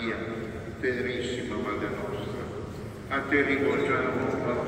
Maria, tenerissima Madre nostra, a te rivolgiamo la nostra